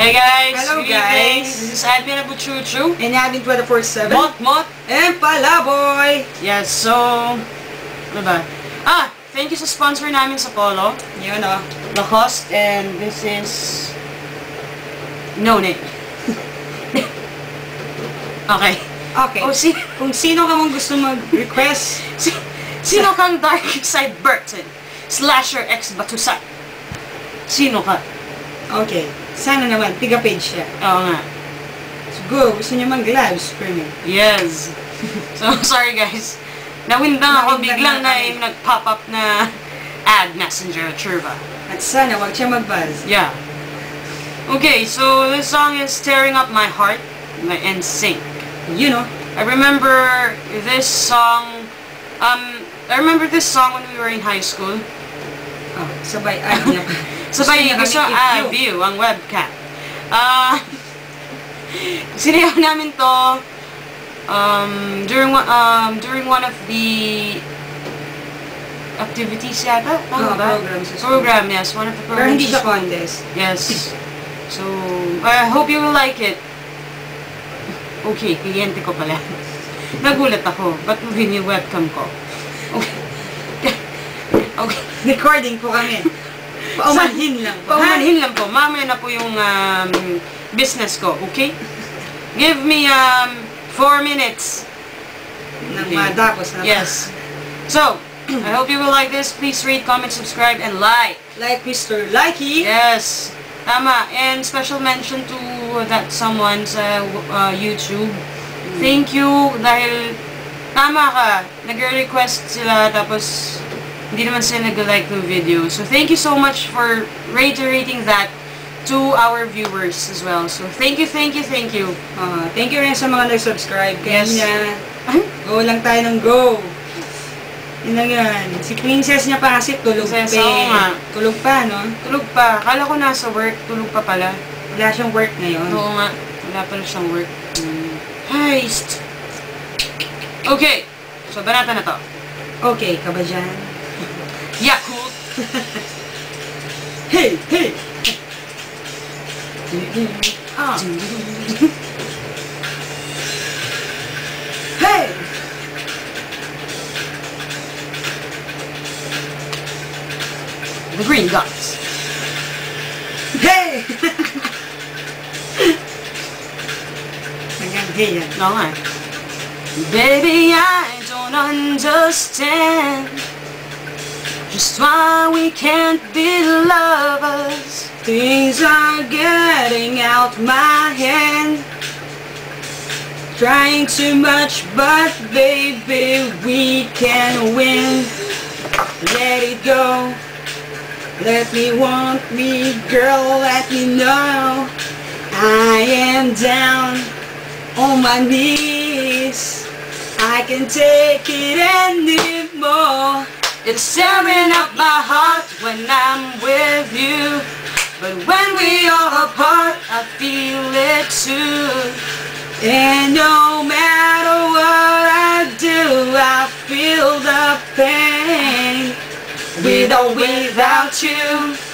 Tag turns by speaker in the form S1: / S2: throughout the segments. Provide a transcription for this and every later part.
S1: Hey guys!
S2: Hello,
S1: good evening.
S2: guys.
S1: This is Admin Abu Chuchu.
S2: And Admin 24-7.
S1: Mot Mot!
S2: And Palaboy!
S1: Yes, so... Ano ba? Ah! Thank you sa sponsor namin sa Polo.
S2: Yun o.
S1: Lacoste and this is... No name. okay.
S2: Okay.
S1: Oh, si...
S2: Kung sino ka mong gusto mag-request,
S1: si sino kang Dark Side Burton? Slasher X Batusan. Sino ka?
S2: okay. Sana naman, tiga-page siya.
S1: Oo nga.
S2: So go, gusto niya mag-live streaming.
S1: Yes. So, sorry guys. Nawindang ako biglang
S2: na
S1: na nag-pop up na ad messenger Churva.
S2: At sana, wag siya mag-buzz.
S1: Yeah. Okay, so this song is Tearing Up My Heart by NSYNC.
S2: You know.
S1: I remember this song, um, I remember this song when we were in high school.
S2: Oh, sabay ad niya.
S1: Sabay gusto ah, view ang webcam. Ah, sinayaw namin to um, during um, during one of the activities yata? Tama
S2: Oo,
S1: ba?
S2: school.
S1: Program, yes. One of the
S2: Pero
S1: programs.
S2: hindi
S1: sa
S2: siya contest.
S1: Yes. So, I hope you will like it. Okay, kliyente ko pala. Nagulat ako. Ba't mo yung webcam ko? Okay. okay.
S2: Recording po kami. Paumanhin lang po.
S1: Paumanhin lang po. Mamaya na po yung um, business ko, okay? Give me um, four minutes.
S2: Nang
S1: Okay.
S2: na.
S1: Yes. So, I hope you will like this. Please rate, comment, subscribe, and like.
S2: Like Mr. Likey.
S1: Yes. Tama. And special mention to that someone sa uh, YouTube. Thank you dahil tama ka. Nag-request sila tapos hindi naman sila nag-like ng video. So thank you so much for reiterating that to our viewers as well. So thank you, thank you, thank you.
S2: Ah, thank you rin sa mga nag-subscribe.
S1: Yes.
S2: Kanina, go lang tayo ng go. Yun lang yan. Si Princess niya pa kasi tulog
S1: Princess,
S2: pa.
S1: oo
S2: eh.
S1: nga.
S2: Tulog pa, no?
S1: Tulog pa. Kala ko nasa work. Tulog pa pala.
S2: Wala siyang work ngayon.
S1: Oo nga. Wala pala siyang work. Hmm. Heist! Okay. So, banata na to.
S2: Okay, ka ba dyan?
S1: Yakult!
S2: Hey! Hey! Ah. hey!
S1: The Green Gods.
S2: Hey! Hanggang hey yan.
S1: Oo nga. Baby, I don't understand just why we can't be lovers.
S2: Things are getting out my hand. Trying too much, but baby, we can win. Let it go. Let me want me, girl, let me know. I am down on my knees. I can take it anymore.
S1: It's tearing up my heart when I'm with you. But when we are apart, I feel it too.
S2: And no matter what I do, I feel the pain.
S1: With or without you.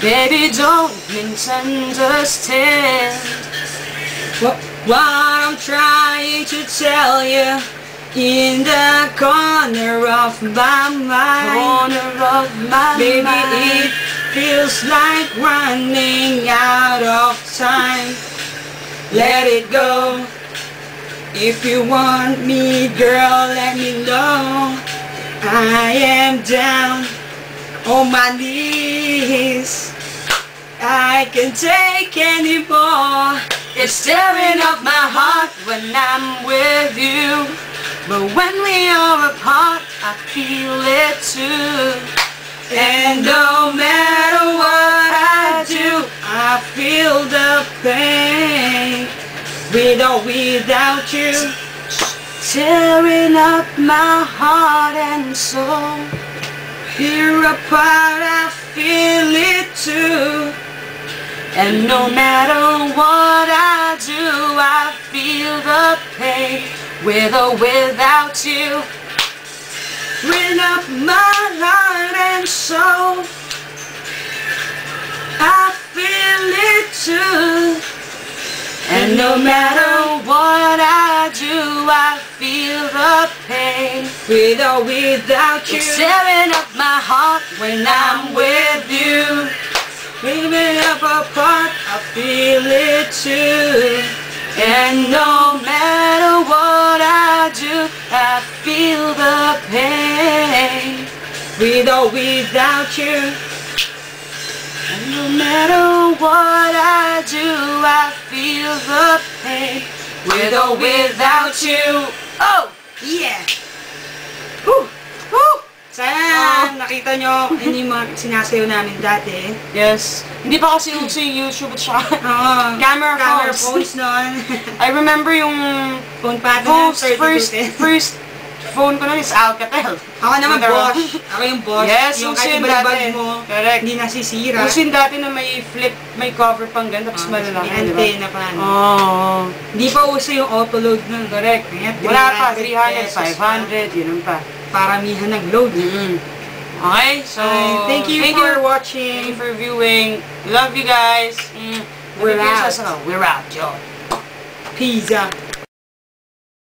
S1: Baby, don't misunderstand.
S2: What, what I'm trying to tell you in the corner of my mind.
S1: Corner of my
S2: Baby,
S1: mind.
S2: it feels like running out of time. Let it go. If you want me, girl, let me know. I am down on my knees. I can take anymore.
S1: It's tearing up my heart when I'm with you. But when we are apart, I feel it too.
S2: And no matter what I do, I feel the pain. With or without you.
S1: Tearing up my heart and soul.
S2: You're apart, I feel it too.
S1: And no matter what I do, I feel the pain with or without you.
S2: Bring up my heart and soul. I feel it too.
S1: And no matter the pain.
S2: With or without you.
S1: It's tearing up my heart when I'm with you.
S2: Even up apart, I feel it too.
S1: And no matter what I do, I feel the pain.
S2: With or without you.
S1: And no matter what I do, I feel the pain. With or without you. Oh!
S2: Yeah! Woo!
S1: Woo!
S2: Sana nakita nyo yun yung mga sinasayo namin dati.
S1: Yes. Hindi pa kasi uso yung YouTube at saka
S2: Oo.
S1: Camera
S2: Camera
S1: phones.
S2: phones noon.
S1: I remember yung
S2: Phone pattern na,
S1: first,
S2: 3210.
S1: first, first phone ko nun is Alcatel.
S2: Ako naman
S1: Woman.
S2: Bosch. Ako yung Bosch.
S1: Yes,
S2: yung kahit balibag
S1: dati.
S2: mo,
S1: Correct.
S2: hindi nasisira.
S1: Uso yun dati na may flip, may cover pang ganun, tapos
S2: Ah,
S1: malalaki,
S2: May
S1: di ba?
S2: antenna pa. no?
S1: Oo.
S2: Hindi pa uso yung auto-load nun.
S1: Correct.
S2: Kaya
S1: Wala pa,
S2: 300
S1: 300,
S2: pesos pa.
S1: 500, yun pa.
S2: Paramihan ng load.
S1: Mm. Okay, so,
S2: Ay, thank you for watching.
S1: thank you for viewing. Love you guys. Mm.
S2: We're
S1: Nabigyan
S2: out.
S1: sa- We're out, yo.
S2: Pizza.